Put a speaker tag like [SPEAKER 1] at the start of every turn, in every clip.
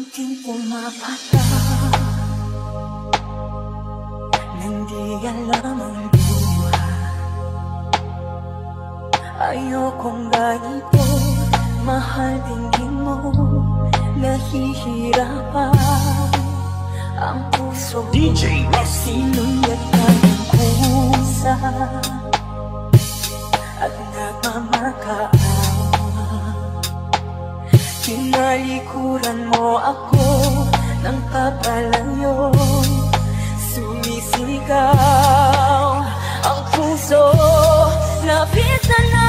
[SPEAKER 1] penting pumapata Nang di alam ang buha Ayokong ganito Mahal tingin mo Nahihirapan Ang puso DJ ko Sinuyat ka ng kusa Pinalikuran mo ako ng kabalanyo Sumisigaw ang puso Lapit na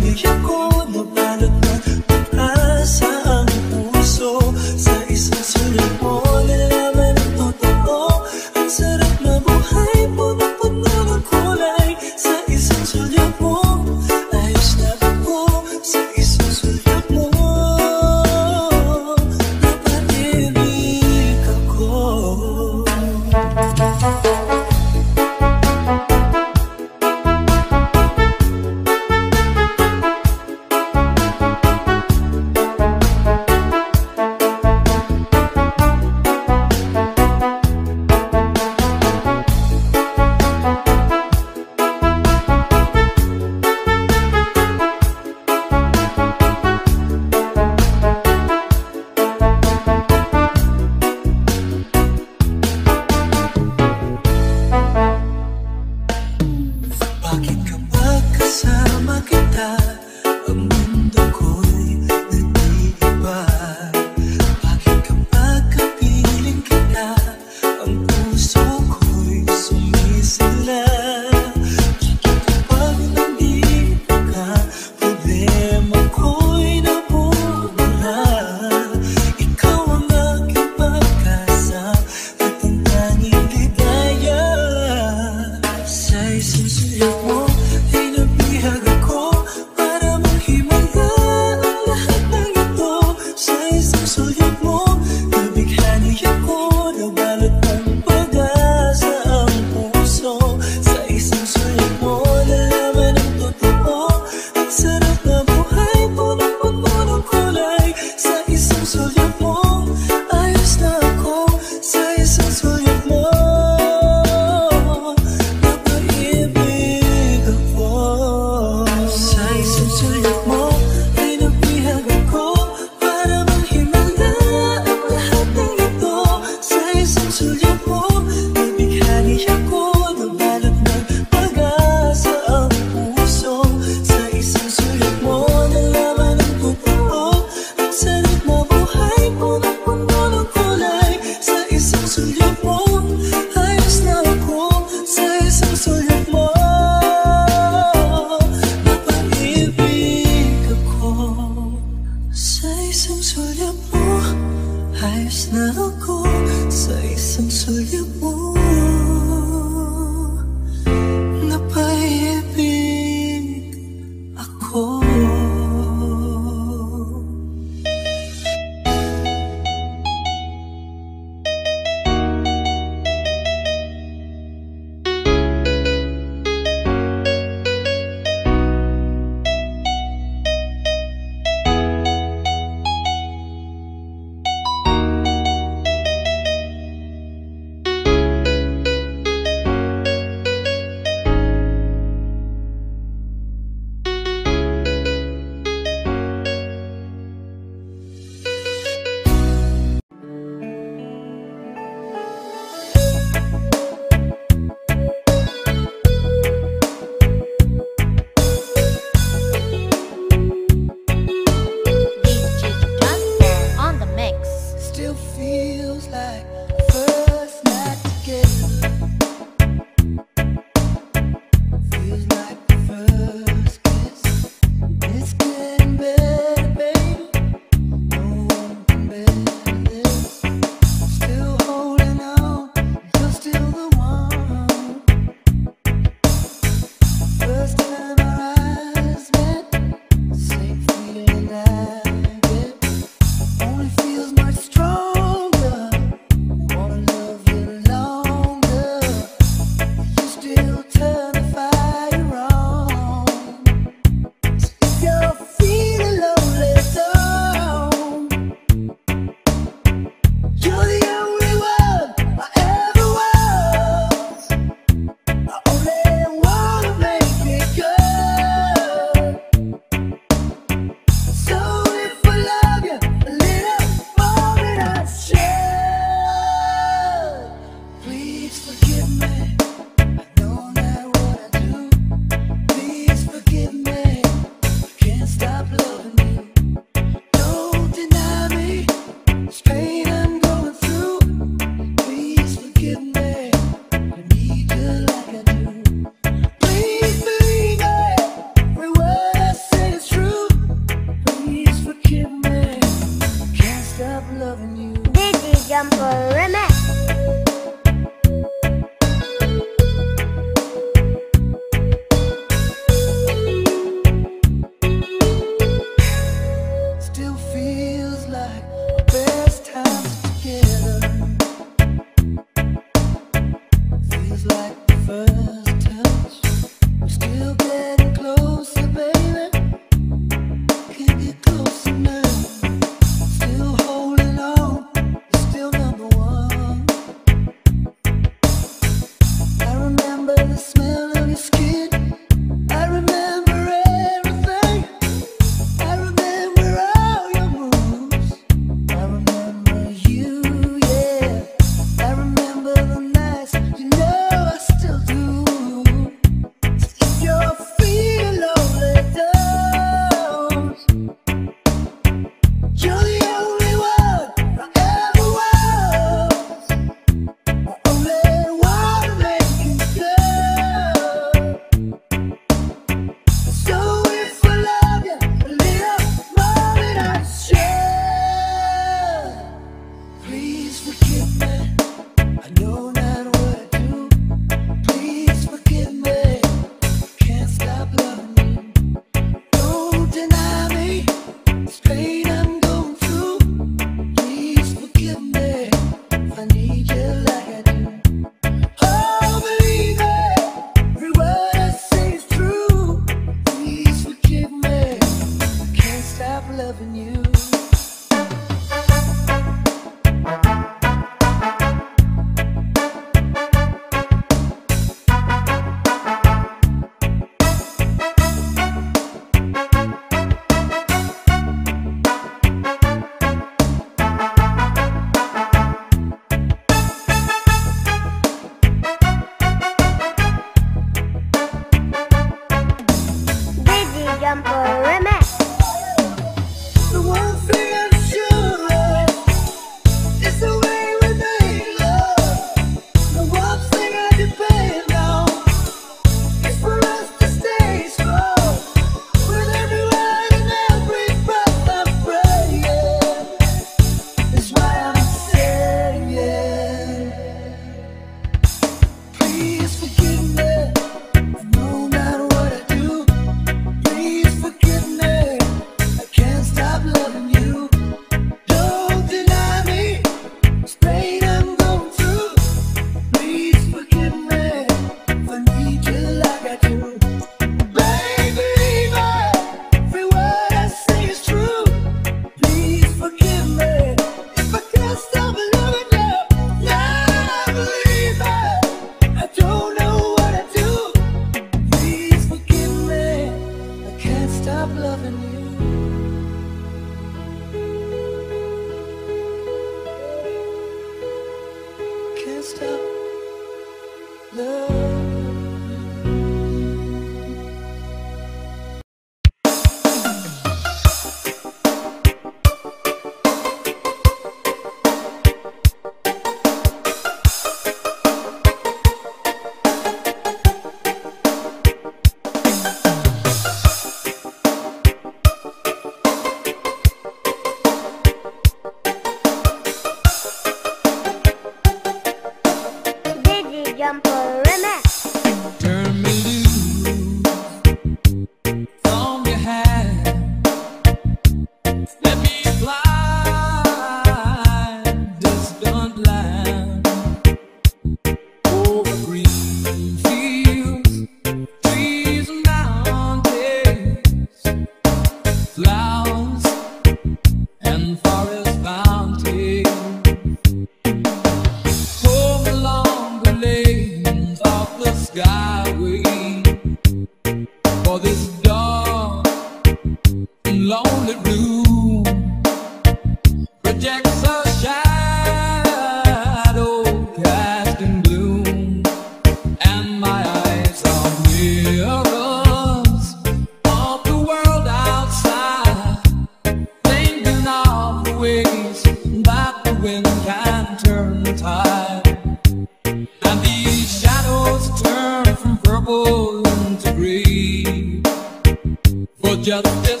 [SPEAKER 1] just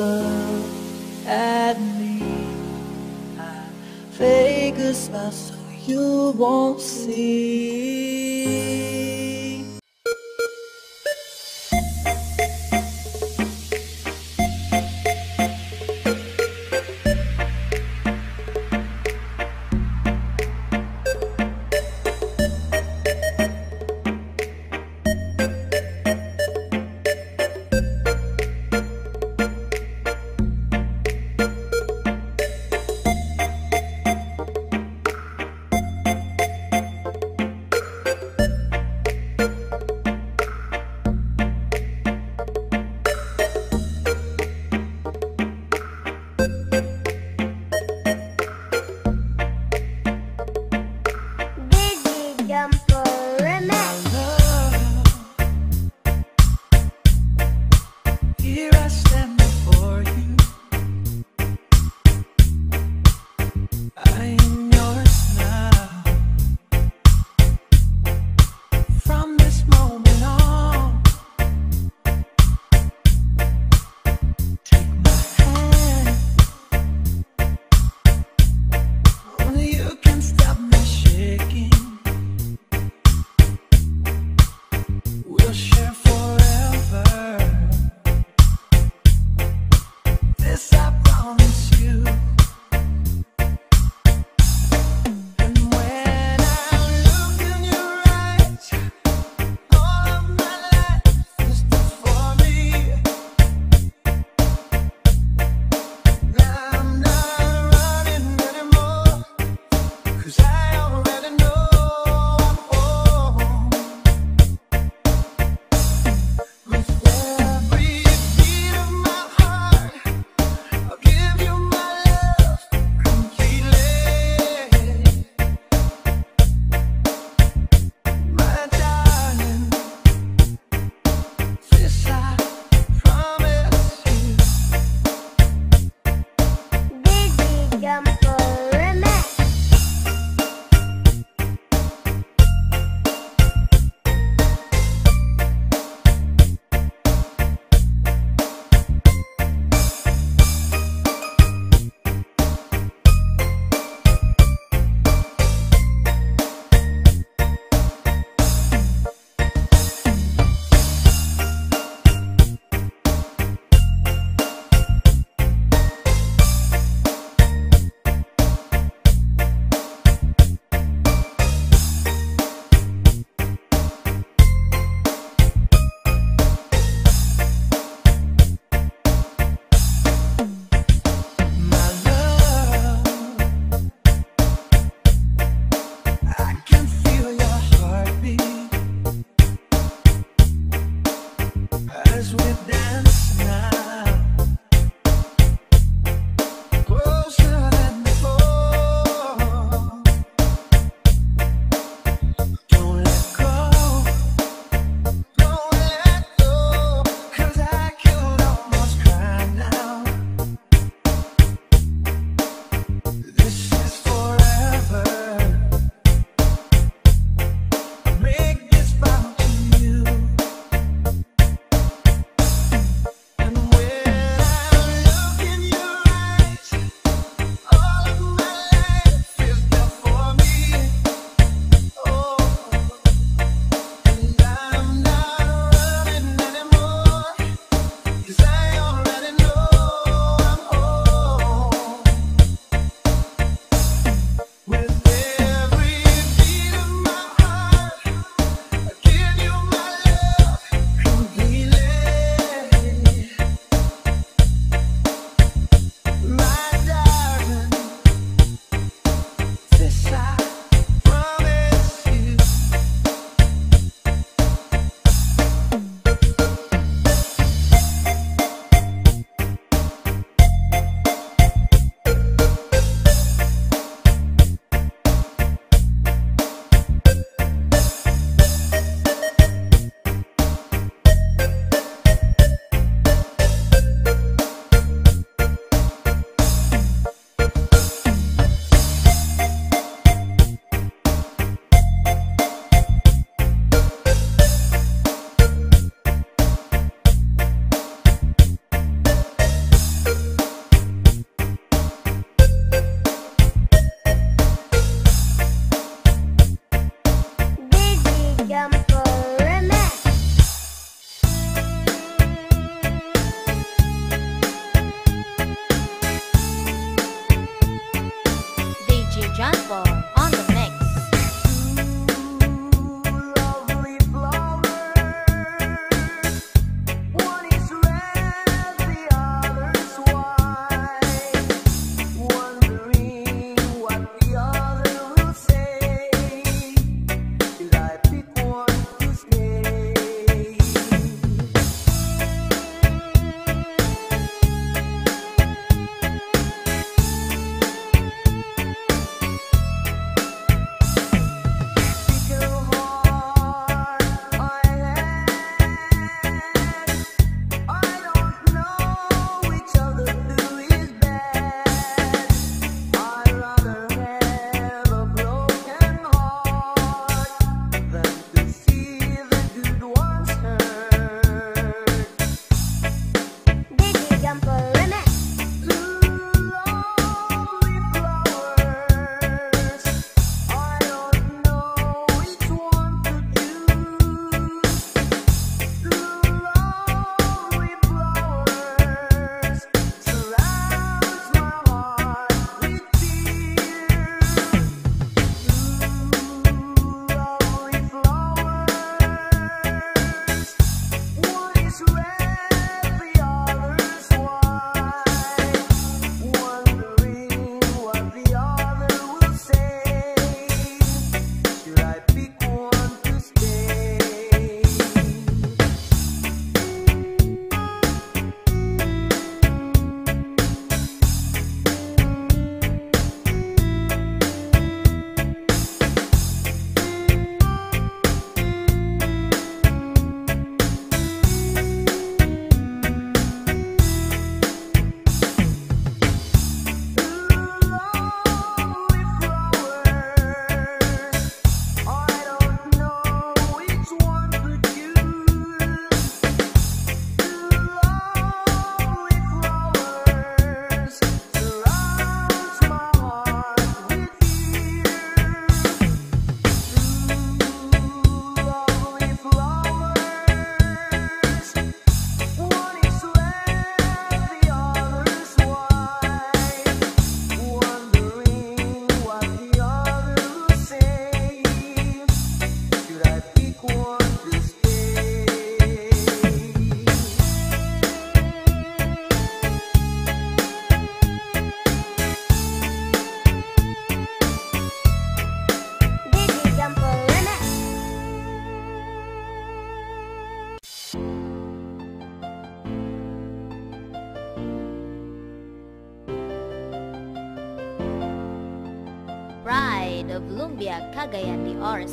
[SPEAKER 2] Look at me. I fake a smile so you won't see.
[SPEAKER 3] apple.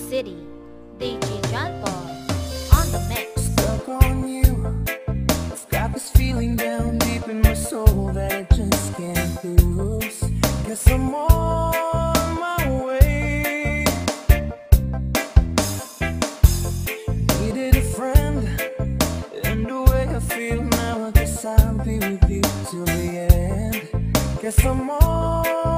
[SPEAKER 3] City, DJ John Paul on the mix.
[SPEAKER 1] Stuck on you, I've got this feeling down deep in my soul that I just can't lose. Guess I'm on my way. Needed a friend, and the way I feel now, I guess I'll be with you till the end. Guess I'm on.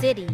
[SPEAKER 3] city.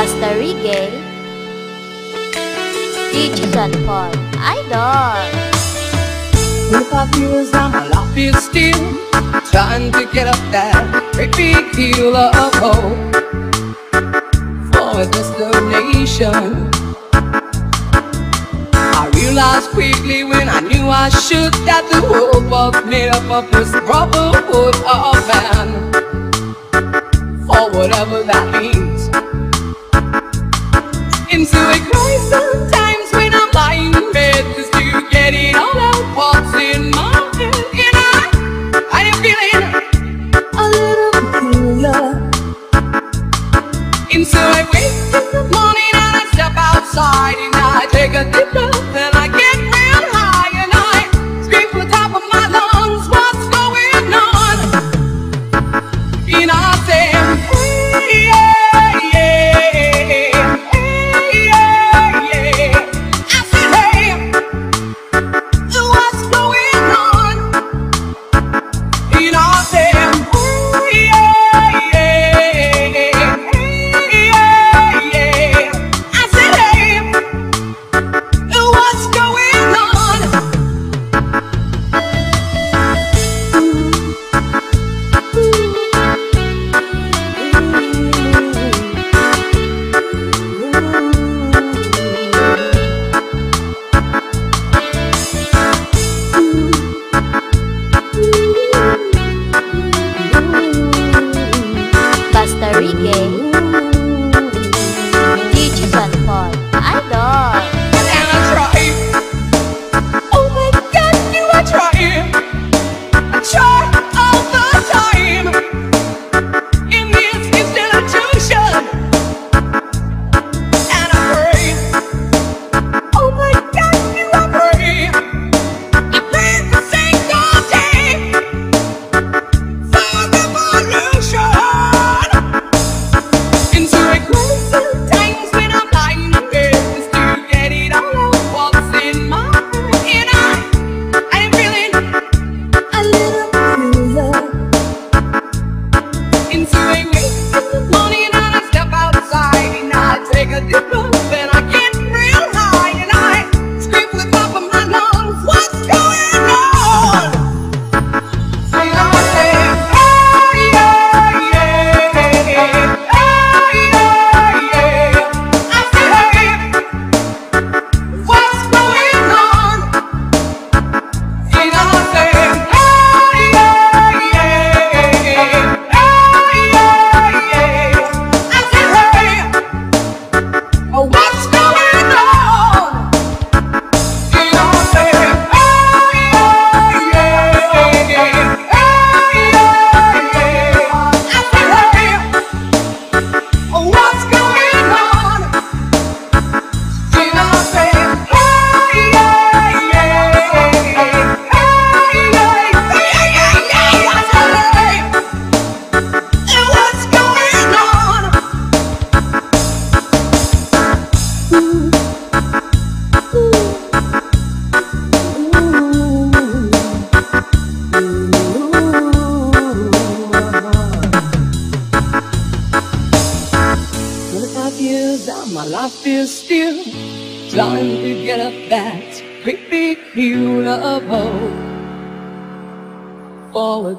[SPEAKER 3] Basta Regal, DJ Gunpal Idol.
[SPEAKER 1] With our views, I'm a laughing still, trying to get up that great big hill of hope for a destination. I realized quickly when I knew I should that the world was made up of this brotherhood of man, or whatever that means.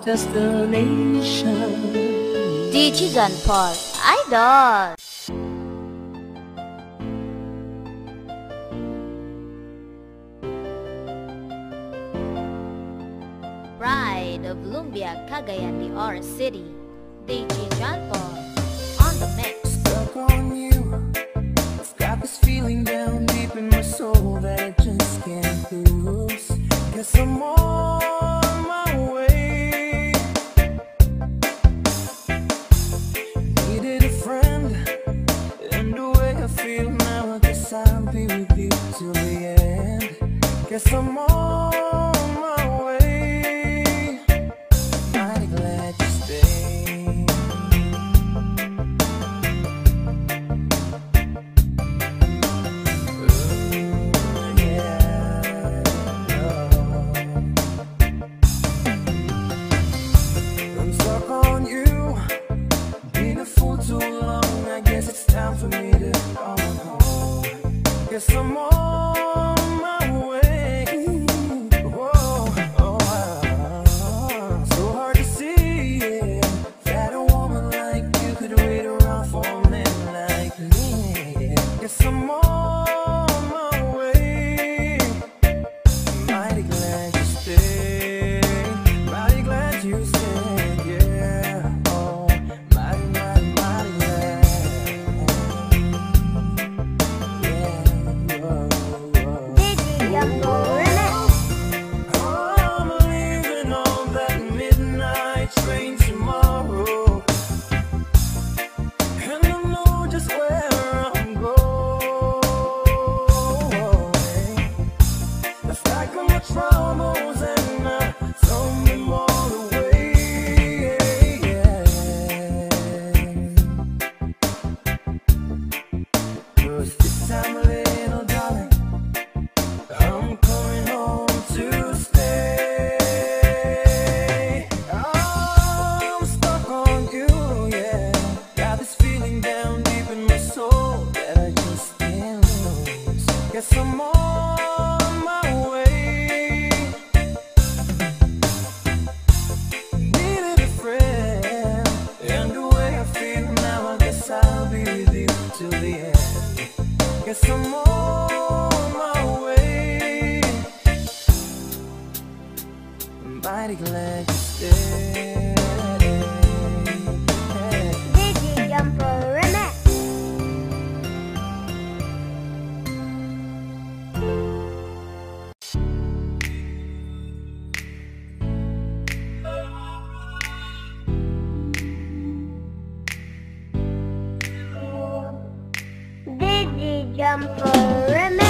[SPEAKER 3] destination. DJ Gunpal, Idol. Pride of Lumbia, Cagayan de Oro City, DJ Gunpal, on the mix. Stuck on you,
[SPEAKER 1] I've got this feeling down deep in my soul that I just can't lose. Guess I'm all Guess I'm on my way. glad you stayed. yeah, oh. I'm stuck on you. a fool too long. I guess it's time for me to home. Guess I'm
[SPEAKER 3] jump around.